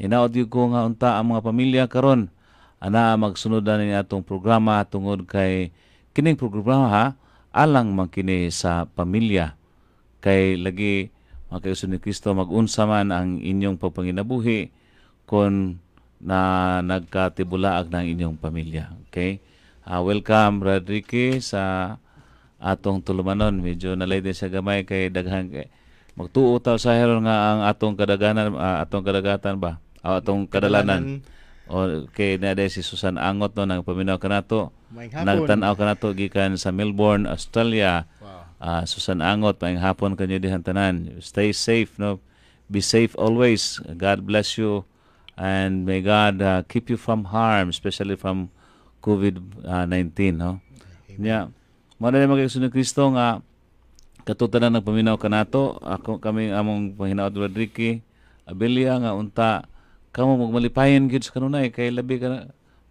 Hinaot ko nga unta ang mga pamilya karon ana magsunod na ni atong programa tungod kay kining programa ha alang man kini sa pamilya kay lagi mga kaibigan ni Kristo mag-unsa man ang inyong pagpanginabuhi kon na nagkatibulaag ng inyong pamilya. Okay? Ah, welcome, Rodrique, sa atong tulumanon. Medyo nalay din siya gamay kay daghan kay magtuo sa heron nga ang atong kadaganan ah, atong kadagatan ba? O atong kadalanan. O kay na si Susan Angot no nang paminaw kanato. Nagtan-aw kanato gikan sa Melbourne, Australia. Wow. Ah, Susan Angot maing hapon kanyo dihan tanan. Stay safe no. Be safe always. God bless you and may God uh, keep you from harm especially from COVID-19 no. Nya mo na mga ni Kristo nga katutanan ng paminaw kanato ako kami among panginaot Rodrique Abelia nga unta kamo magmalipayon gid sa kanunay kay labi ka na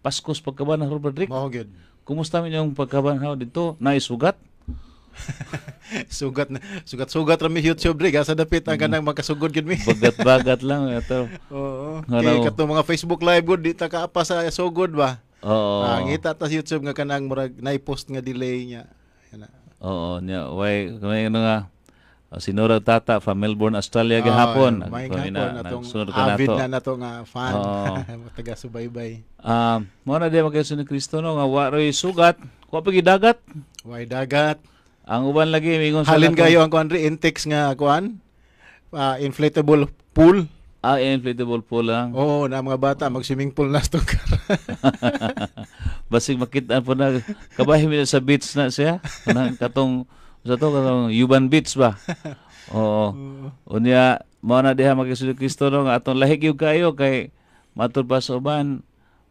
Paskos pagkaban ng Rodrique. Mao gyud. Kumusta man yung pagkabanhaw dito? Naisugat? Sugat na sugat sugat ra mi YouTube dre sa dapit ang kanang makasugod gyud mi. Bagat-bagat lang. Ito. Oo. Kay kato mga Facebook live gud di ta kaapa sa sugod ba. Oo. Ah, ngita ta sa YouTube nga kanang murag na-post nga delay niya. Oo. Nya, way, may ano nga, uh, sinura tata from Melbourne, Australia Ah, gahapon. Maing Kami hapon atong nagsunod ka avid na nato nga fan. Oo. Taga subaybay. Um, mo na di magkaiso ni Kristo no, nga waroy sugat. Kuha pa dagat. Way dagat. Ang uban lagi, mingon sa Halin kayo ang kuan Intex nga kuan. Ah, inflatable pool. Ah, inflatable pool lang. Oo, na mga bata mag swimming pool na sto Basig makita po na kabahin na sa beach na siya. Katong sa to katong Yuban Beach ba. Oo. Unya mo na diha magkaisulod Kristo no nga atong lahi gyud kayo kay matud pa sa uban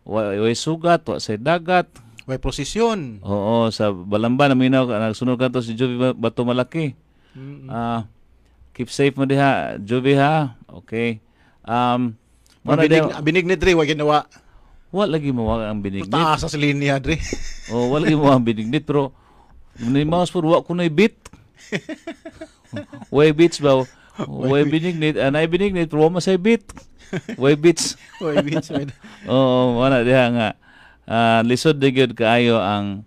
wa way sugat wa say dagat. May prosesyon. Oo, sa Balamba na minaw nagsunod kanto si Jovi Ba- Bato Malaki. Mm. Ah, keep safe mo diha, Jovi ha. Okay. Um, mo na Binig, diha, binig ni Dre, wag ginawa. wa lagi mo ang binignit. Taas sa linya, Dre. Oh, wala mo ang binignit pero ni mouse for wa kunoy bit. Way bits ba? Way binignit, anay binignit pero wa masay bit. Way bits. Bitch. oy. Oo, wala diha nga. Ah, lisod de gyud kaayo ang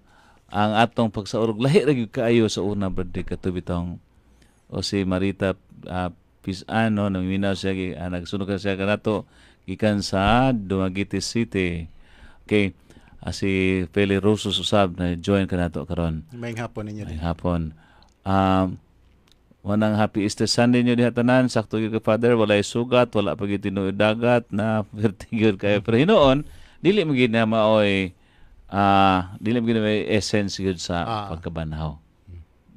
ang atong pagsaurog lahi ra gyud kaayo sa una birthday katubitong o si Marita uh, Pisano nang minaw siya ah, nagsunod ka siya kanato gikan sa Dumaguete City. Okay. Si Pele Rosso usab na join kanato karon Maing hapon ninyo, ay Dre. hapon. Um, Wanang happy Easter Sunday nyo diha tanan. Sakto gyud ka Father, walay sugat, wala pa gyud tinuod dagat na pertigod kayo. Pero hinoon, dili mo na maoy ah dili mo na may essence gyud sa Ah. pagkabanhaw.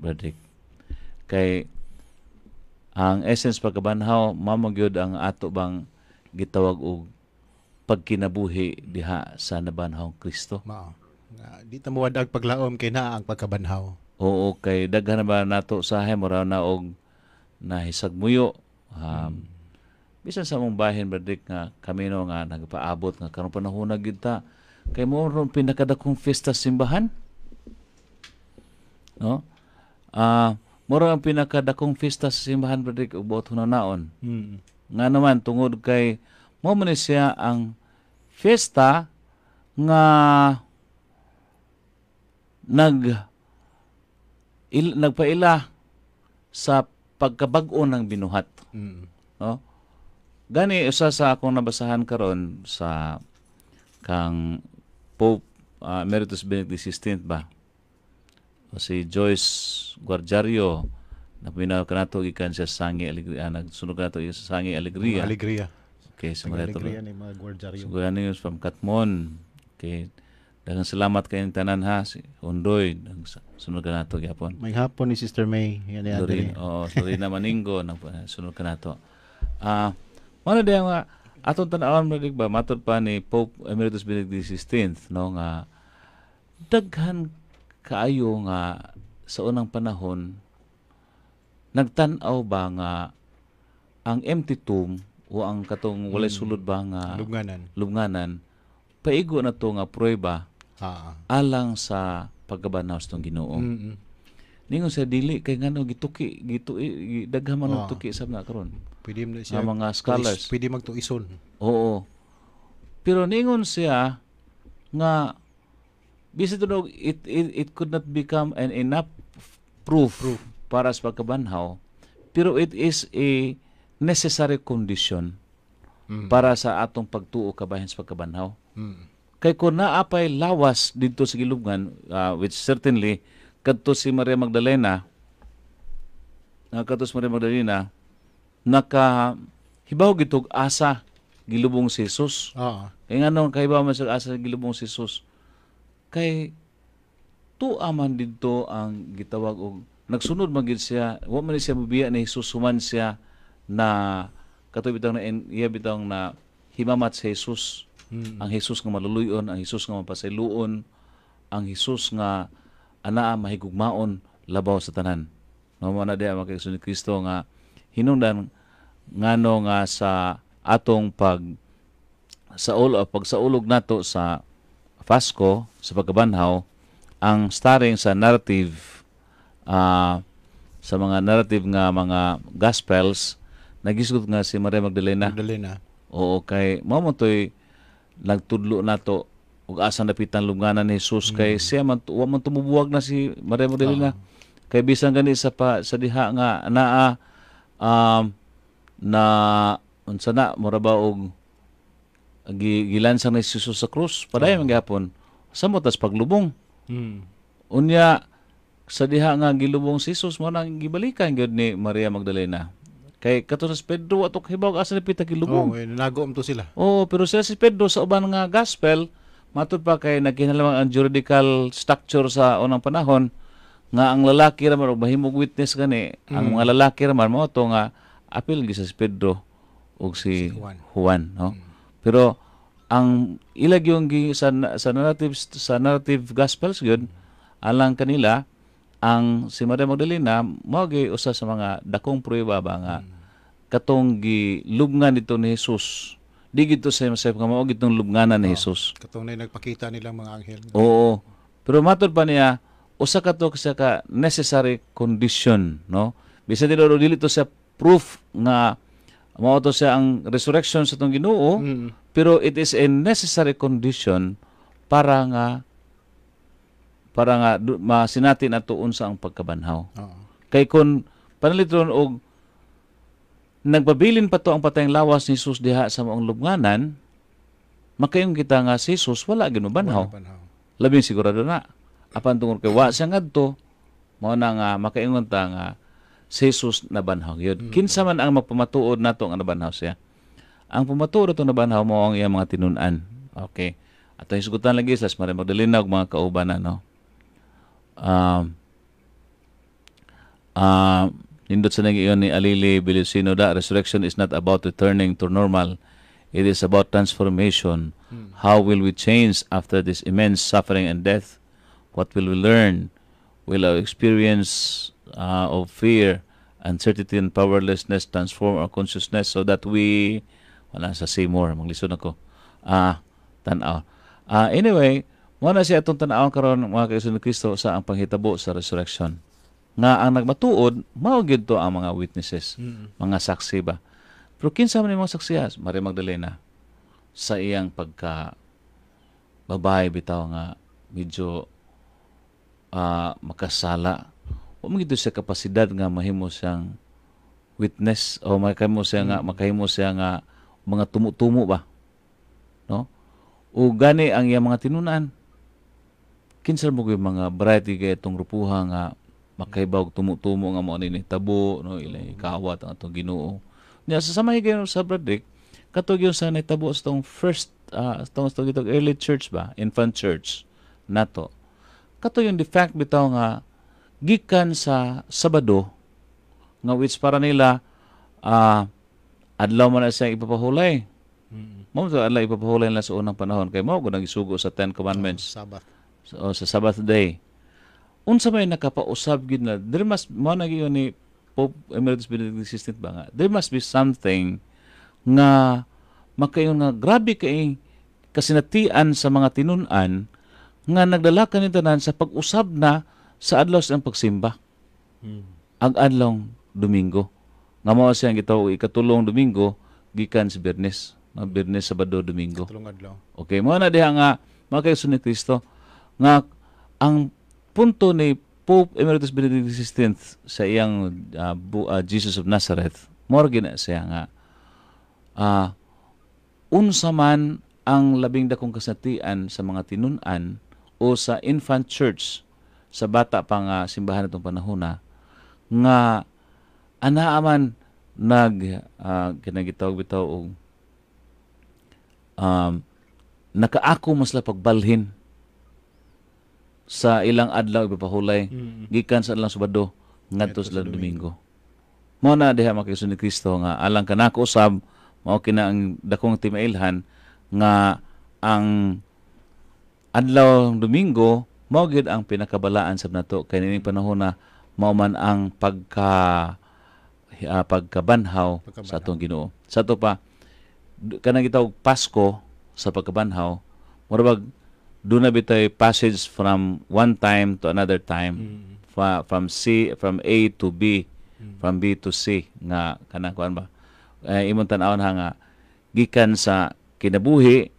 Broderick. Kay ang essence pagkabanhaw mamo gyud ang ato bang gitawag og pagkinabuhi diha sa nabanhawng Kristo. Mao. Nga, Di ta muwadag paglaom kay naa ang pagkabanhaw. Oo, kay daghan na ba nato sa mura na og nahisag muyo. Um, bisan sa mong bahin Bradrick nga kami no nga nagpaabot nga karon panahon na gyud ta kay mo ron pinakadakong fiesta simbahan. No? Ah, mura ang pinakadakong fiesta sa simbahan Bradrick ug buot naon. Mm. Nga naman tungod kay mo man siya ang fiesta nga nag il, nagpaila sa pagkabag-o ng binuhat. Mm. No? Gani usa sa akong nabasahan karon sa kang Pope ah, Emeritus Benedict XVI ba? O si Joyce Guardiario na pinaw kanato gikan siya sa Sangi Alegria nagsunod kanato sa Sangi Alegria. Alegria. Okay, sa mga mga gwardyaryo. So, Good news from Katmon. Okay. Daghang salamat kay tanan ha si Undoy sunod ka nato gyapon. May hapon ni Sister May. Yan yan. Lorin, oh, Lorena Maningo nang sunod ka nato. Ah, ano diya nga atong tan-awon mo ba matod pa ni Pope Emeritus Benedict XVI no nga daghan kaayo nga sa unang panahon nagtan-aw ba nga ang empty tomb o ang katong walay sulod ba nga Lubnganan. lubnganan paigo na to nga prueba Ah. alang sa pagkabanaw sa Ginoo. Mm. Ningon sa dili kay ngano gituki gitu daghan man Ah. tuki sab na karon. Pwede na nga mga scholars. Pwede magtuison. Oo. Pero ningon siya nga bisan tunog it, it it could not become an enough proof, Proof. para sa pagkabanhaw pero it is a necessary condition Mm. para sa atong pagtuo kabahin sa pagkabanhaw Mm. kay kung naapay lawas dito sa gilubngan uh, which certainly kadto si Maria Magdalena nga kadto si Maria Magdalena naka hibaw gitog asa gilubong si Jesus Ah. kay nga nung kahibaw man sa asa gilubong si Jesus kay tuwa man didto ang gitawag og nagsunod man siya wa man siya mabiya ni Jesus human siya na katuy bitaw na iya bitaw na himamat si Jesus Mm. ang Jesus nga maluluyon, ang Jesus nga mapasayloon, ang Jesus nga anaa mahigugmaon labaw sa tanan. No mo na di ang ni Kristo nga hinungdan ngano nga sa atong pag sa ulo pag sa ulog nato sa Pasko sa pagkabanhaw ang starring sa narrative ah, sa mga narrative nga mga gospels nagisgot nga si Maria Magdalena. Magdalena. Oo, kay mao mo to'y nagtudlo nato ug asa napitan lubnganan ni Jesus. Kay siya man wa man tumubuwag na si Maria Magdalena. Kay bisan gani sa pa, sa diha nga naa um, na unsa na mura ba og gi, gilansang ni Jesus sa krus. Padayon man gyapon samot tas paglubong. Mm. unya sa diha nga gilubong si Jesus mo nang gibalikan gyud ni Maria Magdalena kay kato sa Pedro atok hibaw asa ni pita gilubong Oh, eh, nagom to sila. Oo, pero sila si Pedro sa uban nga gospel, matod pa kay nagkinalamang ang juridical structure sa unang panahon, nga ang lalaki raman, o mahimog witness gani, ang mga lalaki raman, mo to nga, apil gi sa si Pedro ug si, Si Juan. Juan. no? Pero, ang ilag yung sa, sa narrative sa narrative gospels gyud alang kanila ang si Maria Magdalena mao gi usa sa mga dakong pruweba ba nga katong gilubngan dito ni Jesus. Di gito sa sa nga mao gitong lubnganan ni Jesus. Katong na nagpakita nilang mga anghel. Oo. Pero matod pa niya usa ka to sa ka necessary condition, no? Bisan dilo dili to sa proof nga mao to siya ang resurrection sa tong Ginoo, Mm. pero it is a necessary condition para nga para nga du- masinati natuon sa ang pagkabanhaw. Oo. Kay kun panalitron og nagpabilin pa to ang patayang lawas ni Jesus diha sa maong lubnganan, makayong kita nga si Jesus wala ginubanhaw. Labing sigurado na. Apan tungod kay wa siya ngadto, mao na nga makaingon ta nga si Jesus nabanhaw gyud. Kinsa man ang magpamatuod nato nga nabanhaw siya. Ang pamatuod nato nabanhaw mo ang iyang mga tinun-an. Okay. At ang hisugutan lagi sa Maria Magdalena ug mga kauban no. Um, uh, nindot sa nang iyon ni Alili Bilusino da resurrection is not about returning to normal. It is about transformation. How will we change after this immense suffering and death? What will we learn? Will our experience uh, of fear, uncertainty, and powerlessness transform our consciousness so that we wala sa say more maglisod ako ah tan-aw ah anyway mo na siya atong tan-aw karon mga kaisun ni Kristo sa ang panghitabo sa resurrection. Nga ang nagmatuod mao gyud to ang mga witnesses Mm. mga saksi ba? Pero kinsa man yung mga saksiya Maria Magdalena sa iyang pagka babae bitaw nga medyo ah, makasala. Wa man gid siya kapasidad nga mahimo siyang witness o makahimo siya nga makahimo siya nga mga tumu-tumo ba? No? O gani ang iyang mga tinunan kinsa mo gyud mga variety kay itong rupuha nga makahibaw tumu-tumo nga mo ni tabo no ilay kawat ang atong Ginoo. Niya sa samay gyud sa Bradrick katog yun sa nitabo sa tong first uh, tong sa tong early church ba infant church nato. Kato yung the fact bitaw nga gikan sa Sabado nga which para nila ah adlaw man na siya ipapahulay. Mm. mo adlaw ipapahulay nila sa unang panahon. Kay mo gud isugo sa Ten Commandments. Sabbath. O sa Sabbath day. Unsa may nakapausab gid na there must mo na gyud ni Pope Emeritus Benedict XVI ba nga there must be something nga makayon nga grabe kay kasinatian sa mga tinun-an nga nagdala ni tanan sa pag-usab na sa adlaw sa pagsimba Mm. ang adlaw Domingo. nga mao siya ang gitawag ikatulong Domingo gikan sa Biyernes, no? Biyernes, Sabado, Domingo. Tulong adlaw. Okay, mo na diha nga mga kaisun ni Kristo nga ang punto ni Pope Emeritus Benedict XVI sa iyang ah, bu- ah, Jesus of Nazareth, more gina siya nga ah unsa man ang labing dakong kasatian sa mga tinunan o sa infant church sa bata pa nga simbahan itong panahon na nga anaa man nag uh, kinagitawag bitaw og um, nakaako mas la pagbalhin sa ilang adlaw ipapahulay Mm. gikan sa ilang Sabado ngadto sa Domingo. Mo na diha makisun ni Kristo nga alang kanako usab mao kina ang dakong timailhan nga ang adlaw Domingo mao gid ang pinakabalaan sab nato kay nining panahon na mao man ang pagka ah, pagkabanhaw Pagkabanhaw. sa atong Ginoo. Sa ato pa kanang gitawag Pasko sa pagkabanhaw mura doon na bitay passage from one time to another time Mm. fa- from C from A to B from B to C nga kanang kuan ba? Eh, imong tan-awon ha nga gikan sa kinabuhi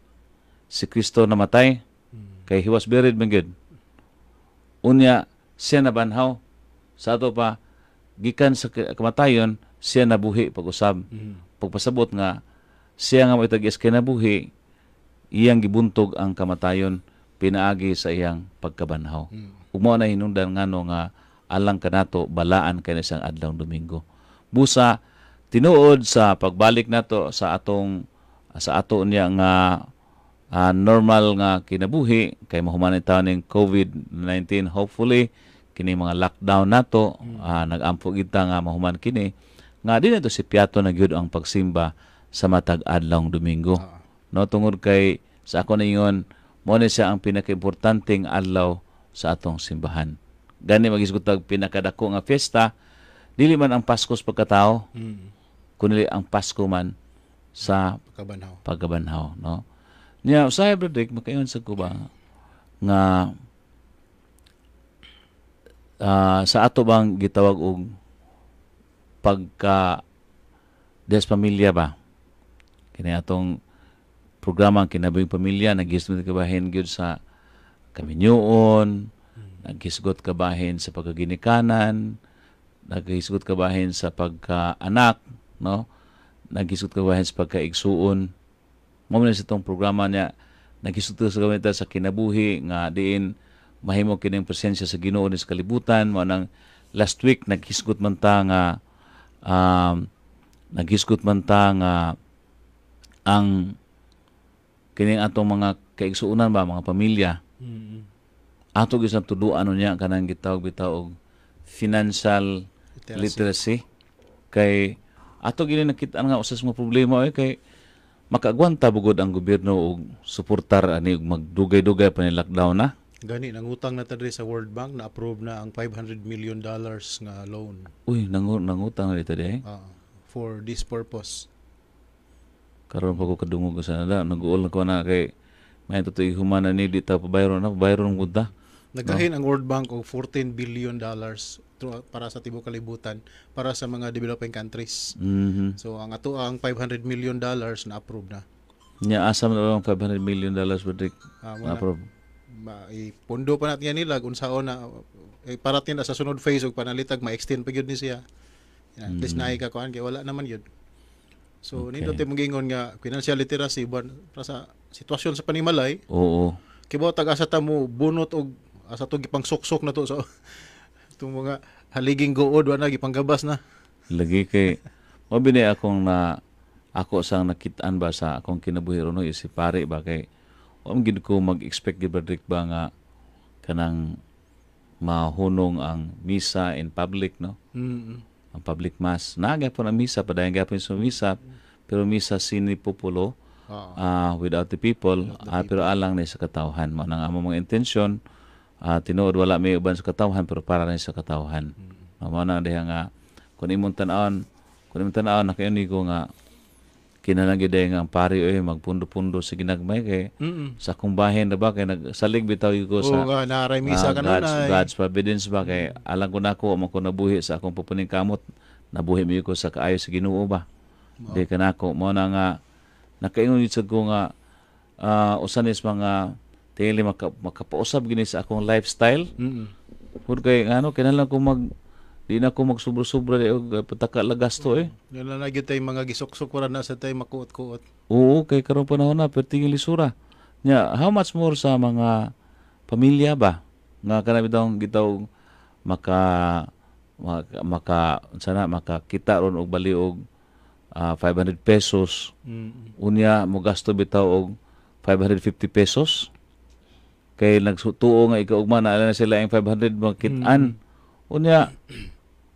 si Kristo namatay kay he was buried man gyud unya siya nabanhaw sa ato pa gikan sa kamatayon siya nabuhi pag-usab. Mm. pagpasabot nga siya nga moitag kinabuhi iyang gibuntog ang kamatayon pinaagi sa iyang pagkabanhaw Mm. ug mao na hinungdan ngano nga alang kanato balaan kay na siyang adlaw Domingo. Busa tinuod sa pagbalik nato sa atong sa ato niya nga ah, normal nga kinabuhi kay mahuman ang taon ng COVID-19 hopefully kini mga lockdown nato ah, nag-ampo kita nga mahuman kini nga di na to si piato na gyud ang pagsimba sa matag adlaw Domingo Ah. no tungod kay sa ako ningon ni siya ang pinakaimportanteng adlaw sa atong simbahan gani magisgot tag pinakadako nga fiesta dili man ang Pasko sa pagkatao Mm. kundi ang Pasko man sa Pagkabanhaw. pagkabanhaw no niya usahay Broderick makaingon sa ko ba nga ah, sa ato bang gitawag og pagka des pamilya ba kini atong programa ang kinabing pamilya nagisgot kabahin gyud sa kaminyoon naghisgot kabahin sa pagkaginikanan naghisgot kabahin sa pagkaanak no? Naghisgot kabahin sa pagkaigsuon. Mo man sa itong programa niya naghisgot sa gamita sa kinabuhi nga diin mahimo kining presensya sa Ginoo sa kalibutan. Mo nang last week naghisgot man ta nga um, naghisgot man ta nga ang kining atong mga kaigsuonan ba mga pamilya Mm. ato sa tuduan ano niya kanang gitawag bitaw og financial Literacy. literacy kay ato gini nakita nga usas mga problema eh, kay makagwanta bugod ang gobyerno og suportar ani og magdugay-dugay pa ni lockdown na Gani, nangutang na tadri sa World Bank na approve na ang 500 million dollars nga loan uy nangu nangutang na dito eh ah, for this purpose. Karon pa ko kadungog sa nada nag-uol ko na kay may tutoy humana ni di ta pabayron na pabayron gud ta Nagkahin ang World Bank og 14 billion dollars para sa tibuok kalibutan para sa mga developing countries. mhm So ang ato ang 500 million dollars na approve na. nya asam na ang 500 million dollars Patrick Ah, na approve Ma, ipundo pa natin nila kung saan na eh, parating na sa sunod phase og panalitag ma-extend pa gyud ni siya. Yan, At least naay ka kuan kay wala naman yun. So Okay. nindot mo gingon nga financial literacy para sa sitwasyon sa panimalay oo kibaw tag asa ta mo bunot og asa to gipang suksok na to so itong mga haliging good wa na gipanggabas na. lagi kay mabini akong na ako sang nakitaan ba sa akong kinabuhi no, si pare ba kay am gid ko mag-expect gid ba nga kanang mahunong ang misa in public no Mm. Ang public mass naga po na misa padayon gapon sa misa pero misa sini populo Ah. ah, without the people, ah, pero alang ni sa katawhan mo nang among mga intensyon ah, tinuod wala may uban sa katawhan pero para ni sa katawhan mm. mo na nga kun imong tan-aon kun imong tan-aon na nga kinahanglan gyud nga ang pari oy magpundo-pundo sa ginagmay kay Mm. sa akong bahin na ba kay nagsalig bitaw ko Oo sa nga naray misa ah, ka God's, ay. God's providence ba kay alang ko na ako mo ko nabuhi sa akong pupuning kamot nabuhi mi ko sa kaayo sa Ginoo ba. Di kanako mo na nga nakaingon sa ko nga ah, usan is mga tili maka, makapausab gini sa akong lifestyle. Mm. Kung kay ano kinahanglan ko mag di na ko magsubra-subra di og pataka la gasto eh. Yan lang lagi tayo mga gisok-sok wala na sa tayo makuot-kuot. Oo, kay karon panahon na pertingin lisura. Nya, how much more sa mga pamilya ba nga kanami daw gitaw maka maka, maka sana makakita ron og bali og ah, 500 pesos Mm. unya mo gasto bitaw og 550 pesos kay nagsutuo nga ikaw ugma na na sila ang 500 makitaan unya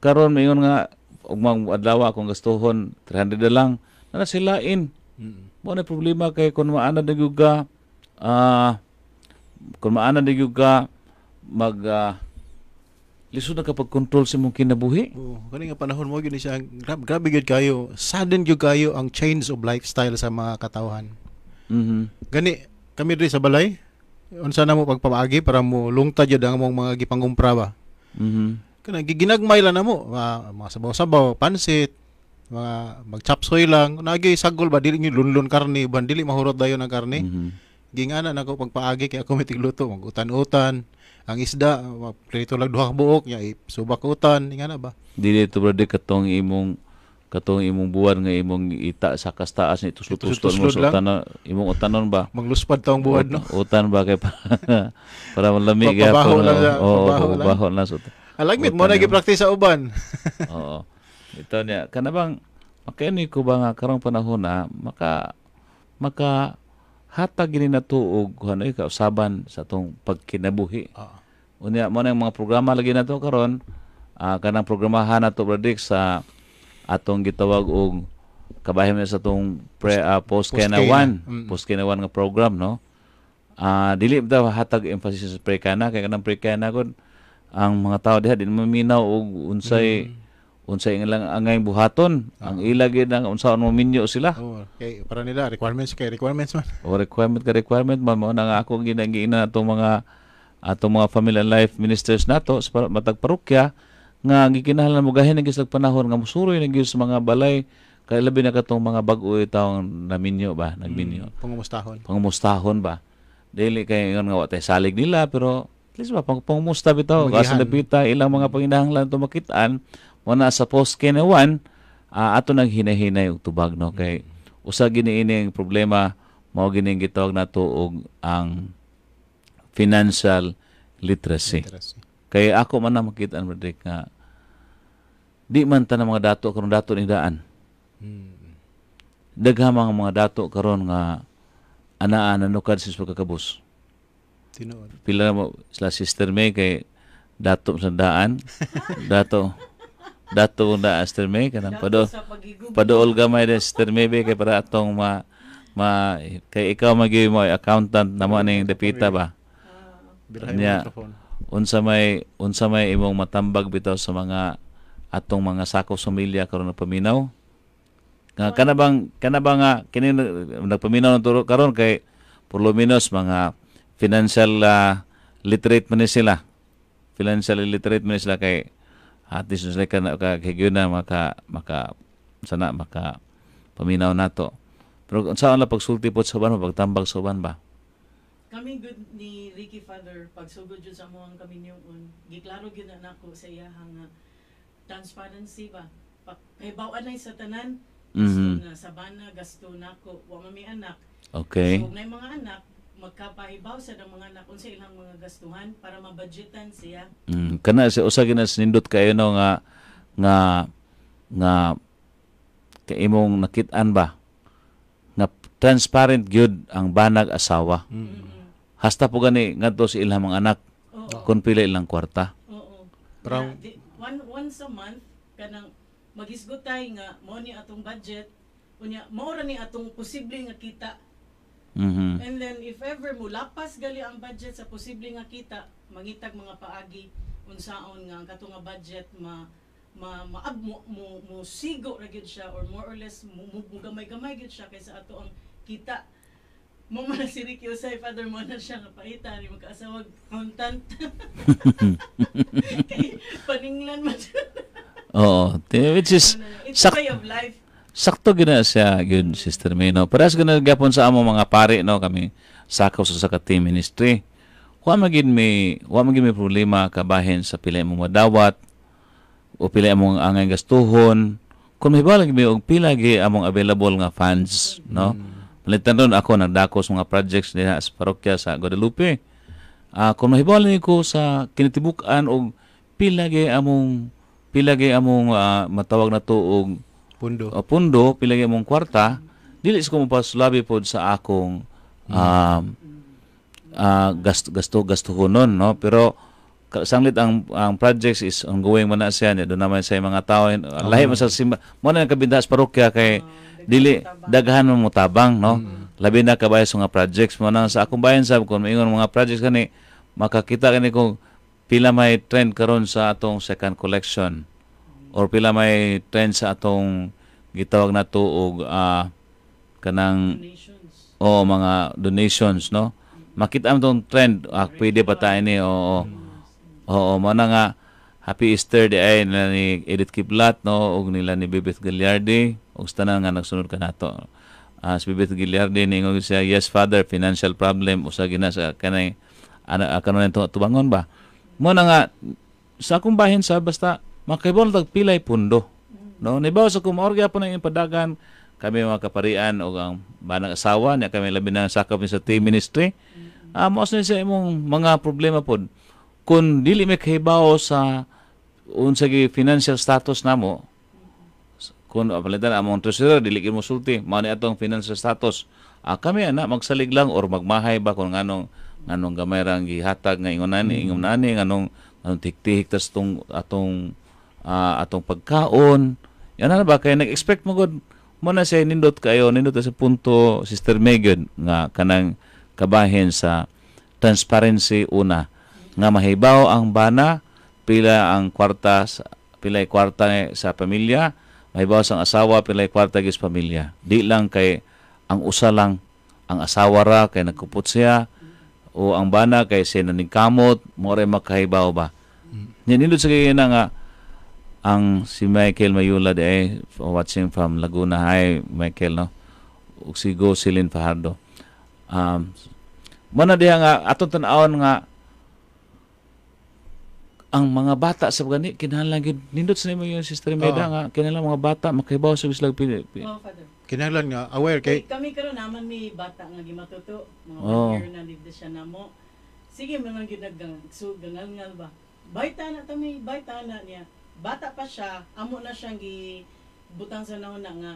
karon mingon nga ugmang adlaw akong gastuhon 300 na lang na sila in Mm. mo na problema kay kung maana na gyud ka ah kung maana na gyud ka mag ah, lisod na kapag control sa imong kinabuhi Oo, kani nga panahon mo gyud siya grab, grabe gyud kayo. Sudden gyud kayo ang change of lifestyle sa mga katawhan. mhm Gani kami diri sa balay unsa na mo pagpamaagi para mo lungtad jud ang among mga gipangumpra ba. mhm Kana giginagmay lang na mo mga, mga sabaw-sabaw, pansit, mga magchapsoy lang. Nagi sagol ba dili ni lunlun karne, ban dili mahurot dayon ang karne. mhm Gingana na ko pagpaagi kay ako mitigluto, magutan-utan. Ang isda, prito lang duha buok, nya subak utan, ingana ba. dili to brother katong imong katong imong buwan nga imong ita sa kastaas ni tuslo-tuslo mo sa utanon imong utanon ba Magluspad taong buwan no. Ut- utan ba kay para para malami Papabaho lang siya, oo papabaho lang. papabaho lang sa utan. Alagmit mo na yun. gi-practice sa uban. Oo. Ito niya. Kanabang, makaini ko ba nga karong panahon na, maka, maka, hatag gini na tuog, ano ikaw, usaban sa tong pagkinabuhi. Oo. Unya, mo na yung mga programa lagi na to karon ah kanang programahan na to, Bradick, sa atong gitawag og kabahin sa tong pre, ah, post kay na Post-K na. one, Mm. post kay na one nga program, no? Ah, dili daw hatag emphasis sa pre kana kay kanang pre kana kun ang mga tao diha din maminaw og unsay unsay ilang angay buhaton. Ang ila gid ang unsaon mo minyo sila. Oo. Kay para nila requirements kay requirements man. o requirement ka requirement man. Mo nga ako ginagina atong mga atong mga family and life ministers nato sa matag parokya nga gikinahanglan mo gahin ng panahon nga musuroy na sa mga balay. Kay labi na katong mga bag-o taong naminyo ba nagminyo. Pangumustahon. pangumustahon ba. Dili kay ngon nga wa salig nila pero at least ba pang pangumusta bitaw. Kasi napita ilang mga panginahanglan to makitaan mo na sa post kene one ah, ato nang hinahinay og tubag no? Kay usa gini ining problema mao gini gitawag nato og ang financial literacy. Literacy. kay ako man na makita ang nga di man ta mga dato karon dato ni daan. Mm. daghang mga mga dato karon nga anaa nanukad sa pagkakabus Tinuod. pila mo sila sister May kay dato sa daan? Dato. Dato na sister May kanang pado padool gamay din sister May be, kay para atong ma ma kay ikaw magi mo ay accountant namo ning depita ba? Mo microphone. unsa may unsa may imong matambag bitaw sa mga atong mga sakop sumilya karon na paminaw nga kana bang kana ba nga kini nag- nagpaminaw ng turo karon kay por lo menos mga financial ah, literate man sila financial literate man sila kay at least sila ka ka kay gyud na maka maka sana maka paminaw nato pero unsa lang pagsulti po sa uban pagtambag sa uban ba Kami good ni Ricky Father pagsugod jud sa among kami niyon. Giklaro gyud na nako sa iyahang nga transparency ba. Pa- Pahibaw-an nay sa tanan. Gusto Mhm. na sabana gasto nako wa man may anak. okay So nay mga anak magkapahibaw sa ng mga anak unsa ilang mga gastuhan para mabudgetan siya. Mm, kana sa usa gina nindot kayo no nga nga nga kay imong nakit-an ba nga transparent gyud ang banag asawa. Mm. Hasta po gani ngadto sa ilang mga anak Oo. kung pila ilang kwarta. Oo. Parang- Na, di- one, once a month, kanang magisgot tayo nga, mo ni atong budget, unya, mo ra ni atong posible nga kita. Mhm. And then, if ever mo lapas gali ang budget sa posible nga kita, mangitag mga paagi, unsaon nga ang kato nga budget ma ma maab mo, mo, mo sigo ra gyud siya or more or less mo, mo, mo gamay-gamay gyud siya kaysa ato ang kita mo man si Ricky Usay father mo na siya nga paita ni magkaasawag accountant kay paninglan man siya Oo, which is It's sak- way of life. Sakto gina siya gyud Sister May no. Paras gina gyapon sa amo mga pare no kami sakaw sa saka team ministry. Wa magid may wa magid may problema kabahin sa pila imong madawat o pila imong angay gastuhon. Kung mahibal lagi may og pila gi among available nga funds no. Palitan ron ako nagdako sa mga projects diha sa parokya sa Guadalupe. Ah, kung mahibal ni ko sa kinitibuk-an og pila gi among pila gi among ah, matawag na to og Pundo. uh, pundo pilagay mong kwarta dili ko mo pasulabi pod sa akong um, uh, gasto gasto gastuhonon no? Pero sanglit ang ang projects is ongoing man na siya niya doon naman sa mga tao uh, lahi man sa simba mo na kabinda sa parokya kay dili daghan mo mutabang no? Labi na kabayo sa mga projects? Mo na sa akong bayan sab kung maingon mga projects kani makakita kani kung pila may trend karon sa atong second collection or pila may trend sa atong gitawag na to og ah, kanang Donations. o mga donations no? Makita mo tong trend. Ah, pwede pa tayo ni oo oo. Mo na nga Happy Easter di ay nila ni Edith Kiblat no? Og nila ni Bibeth Gagliardi og sa tanan nga nagsunod ka nato Ah, si Bibeth Gagliardi ningon siya yes father financial problem. Usa gina sa kanay ana kanon to tubangon ba? Mo na nga sa akong bahin sa basta makaibon tag pilay pundo. No nibaw sa kumorga po ng padagan kami mga kaparian o ang banang asawa niya kami labi na sakop ni sa team ministry. Ah mo sa imong mga problema pod kung dili may kahibaw sa unsa gi financial status namo kung apalitan among treasurer dili mo sulti mao ni atong financial status. Ah, kami ana magsalig lang or magmahay ba kung nganong nganong gamay rang gihatag nga ingon nani ingon nani nganong nganong tiktihik tas tong atong ah, atong pagkaon. Yan na ba kay nag-expect mo gud mo na siya nindot kayo nindot sa punto Sister Megan nga kanang kabahin sa transparency una. Nga mahibaw ang bana pila ang kwarta pila ay kwarta sa pamilya mahibaw sa ang asawa pila ay kwarta gis pamilya. Di lang kay ang usa lang ang asawa ra kay nagkupot siya o ang bana kay siya naningkamot mo rin makahibaw ba? Yan nindot sa kaya nga ang si Michael Mayula de ay watching from Laguna Hi Michael no ug si Go Silin Fajardo um mana diha nga aton tan-awon nga ang mga bata sa gani kinahanglan gid nindot sa nimo yung sister Meda Oo. nga kinahanglan mga bata makahibaw sa bislag pili pi- Oh. Kinahanglan nga aware Kay, kami karon naman may bata nga gimatuto. Mga Oh. na lived siya namo. Sige man lang ginagang so gangal ba. Baita na tami, baita na niya. Bata pa siya, amo na siyang gi butang sa naon na nga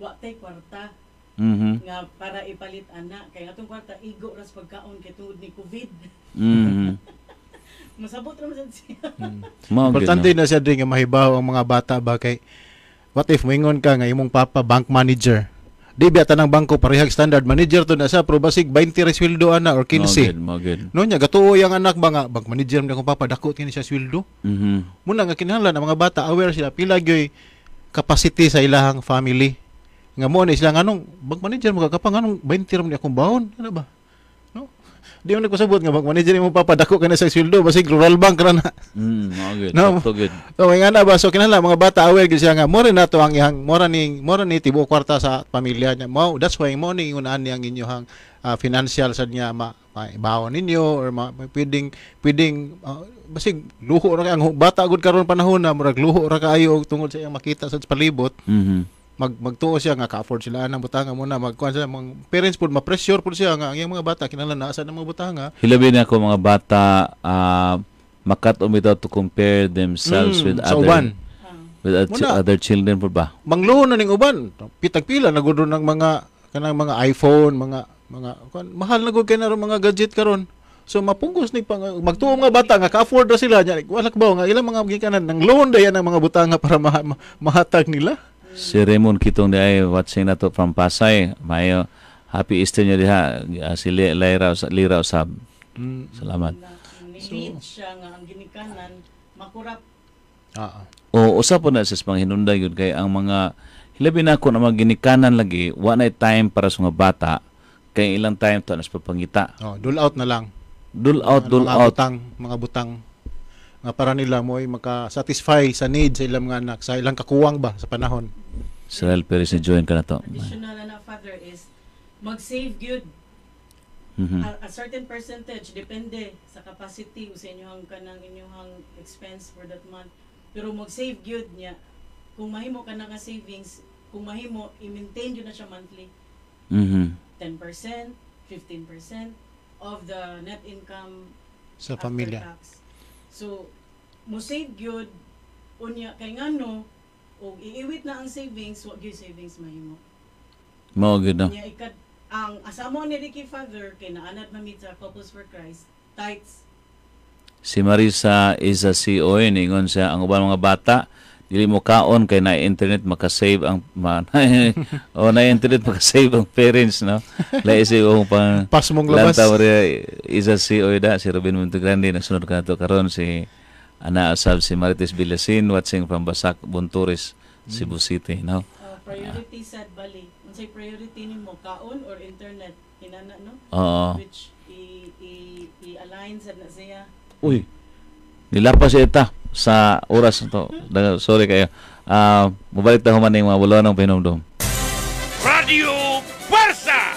wa tay kwarta Mhm. nga para ipalit ana kay atong kwarta igo ras pagkaon kay tungod ni COVID. Mhm. Masabot ra man siya. Gid, importante na siya din nga mahibaw ang mga bata ba kay what if moingon ka nga imong papa bank manager di biya tanang bangko parehag standard manager to na siya pero basig 20 ra sweldo ana or Mao gid, 15 mao gid. no nya gatuo yang anak ba nga bank manager man papa dako kini siya sweldo Mhm. muna nga kinahanglan ang mga bata aware sila pila gyoy capacity sa ilahang family nga mo ni sila nganong bank manager mo kakapang nganong 20 ra man akong baon ano ba di mo nagpasabot nga bank manager mo papadako ka na sa sweldo basig rural bank ra na Mm, mao gid. No. Sakto gid. So, nga na ba? So, kinahanglan mga bata aware gid siya nga mo rin nato ang ihang mo ni mo ni tibuok kwarta sa pamilya niya. Mo that's why mo ni ingunan niya ang inyong ah, financial sa niya ma, maibawan ninyo or ma, pwedeng pwedeng ah, basig luho ra ang bata gud karon panahon na murag luho ra kaayo tungod sa iyang makita sa palibot Mhm. Mag magtuo siya nga ka-afford sila ang butanga mo na magkuan sila mga parents pud ma-pressure pud siya nga ang mga bata kinahanglan naa sa mga butanga Hilabi na ako mga bata uh, makat umitaw to compare themselves Mm, with other uban. Ah. with other, Muna. other children po ba? mangluho na ning uban pitag pila na gud ng mga kanang mga iPhone mga mga kuan, mahal na gud kay na ron mga gadget karon so mapungkos ni pang magtuo nga bata nga ka-afford na sila nya wala ba nga ilang mga gikanan nang loan dayan ang mga butanga para ma- ma- mahatag nila Si Raymond Kitong di ay watching na to from Pasay. Mayo happy Easter niya diha uh, si Li- Lyra Us- Lira Usab. Salamat. Na, ni-lead siya nga ang ginikanan makurap ah O usa po na sa mga hinunday yun kay ang mga hilabi na ako na mga ginikanan lagi wa na time para sa mga bata kay ilang time to nas papangita. oh dole out na lang Dul out, Ano, dul mga out. butang mga butang nga para nila mo ay maka-satisfy sa needs sa ilang mga anak sa ilang kakuwang ba sa panahon. Israel Perez ni join ka na to. Additional na father is mag-save good Mhm. a, a certain percentage depende sa capacity o sa inyong kanang inyong expense for that month pero mag-save gyud niya kung mahimo ka na nga savings kung mahimo i-maintain yun na siya monthly Mhm. 10% 15% of the net income Sa after pamilya. tax. So mo save gyud unya kay ngano o iiwit na ang savings wa gyud savings mahimo. Mao gyud no. Nya ikad ang asamo ni Ricky Father kay naanad mamit sa Couples for Christ tithes Si Marisa is a CEO ningon siya ang uban mga bata dili mo kaon kay na internet makasave ang ma, o na internet makasave ang parents no. Lai si o pang Pas mong labas. Lantaw rin is a CEO da si Robin Montegrande nasunod ka na to karon si ana asab si Marites Bilasin watching from Basak Bunturis Cebu City no. uh, priority sad bali unsay priority nimo kaon or internet inana no Oo. which i i i-align sad na siya Uy. Nilapas ita sa oras na to. Sorry kayo. Ah, mabalik ta human ning mga bulon ng pinumdum. Radio Fuerza.